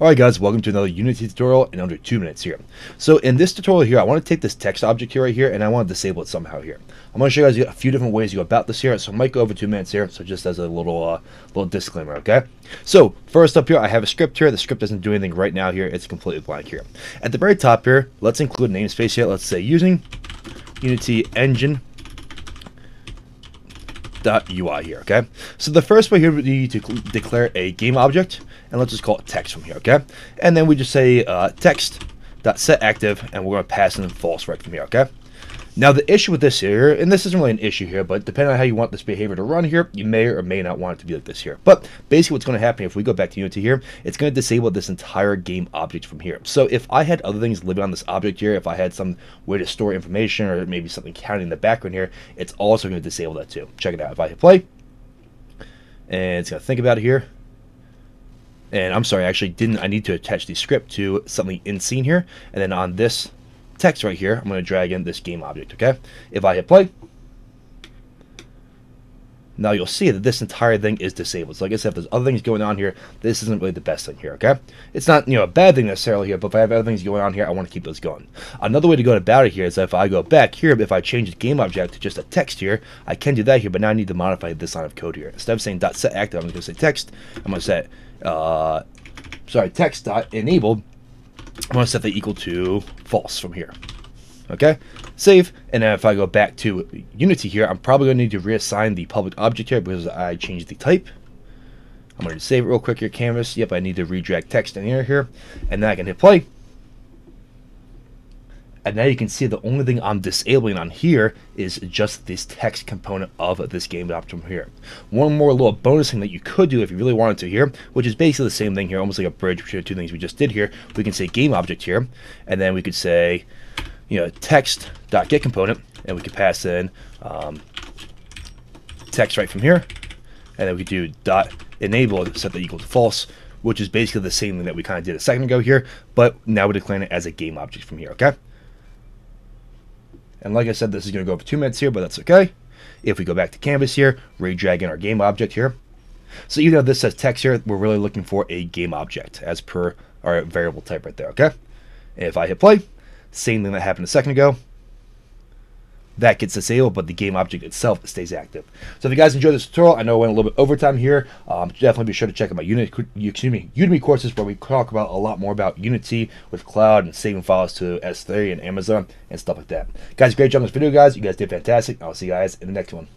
Alright guys, welcome to another Unity tutorial in under 2 minutes here. So in this tutorial here, I want to take this text object here right here and I want to disable it somehow here. I'm going to show you guys a few different ways to go about this here, so I might go over 2 minutes here, so just as a little uh, little disclaimer, okay? So first up here, I have a script here. The script doesn't do anything right now here, it's completely blank here. At the very top here, let's include namespace here. Let's say using Unity Engine UI here, okay? So the first way here would be to declare a game object, and let's just call it text from here, okay? And then we just say uh, text dot set active, and we're going to pass in false right from here, okay? Now the issue with this here, and this isn't really an issue here, but depending on how you want this behavior to run here, you may or may not want it to be like this here. But basically what's going to happen if we go back to Unity here, it's going to disable this entire game object from here. So if I had other things living on this object here, if I had some way to store information or maybe something counting in the background here, it's also going to disable that too. Check it out. If I hit play, and it's going to think about it here, and I'm sorry, I actually didn't, I need to attach the script to something in scene here, and then on this text right here, I'm going to drag in this game object, okay? If I hit play, now you'll see that this entire thing is disabled. So like I said, if there's other things going on here, this isn't really the best thing here, okay? It's not, you know, a bad thing necessarily here, but if I have other things going on here, I want to keep those going. Another way to go about it here is if I go back here, if I change the game object to just a text here, I can do that here, but now I need to modify this line of code here. Instead of saying dot set active, I'm going to say text. I'm going to set, uh, sorry, text dot enabled I want to set that equal to false from here. Okay, save, and then if I go back to Unity here, I'm probably going to need to reassign the public object here because I changed the type. I'm going to save it real quick here, canvas. Yep, I need to redrag text in here, here, and then I can hit play. And now you can see the only thing I'm disabling on here is just this text component of this game option here. One more little bonus thing that you could do if you really wanted to here, which is basically the same thing here, almost like a bridge between the two things we just did here. We can say game object here, and then we could say, you know, text.get component, and we could pass in um, text right from here, and then we could do dot enable set that equal to false, which is basically the same thing that we kind of did a second ago here, but now we're declaring it as a game object from here, okay? And like I said, this is going to go over two minutes here, but that's okay. If we go back to canvas here, redrag in our game object here. So even though this says text here, we're really looking for a game object as per our variable type right there, okay? And if I hit play, same thing that happened a second ago that gets disabled, but the game object itself stays active. So if you guys enjoyed this tutorial, I know I went a little bit overtime here. Um, definitely be sure to check out my Unity, excuse me, Udemy courses where we talk about a lot more about Unity with cloud and saving files to S3 and Amazon and stuff like that. Guys, great job on this video, guys. You guys did fantastic. I'll see you guys in the next one.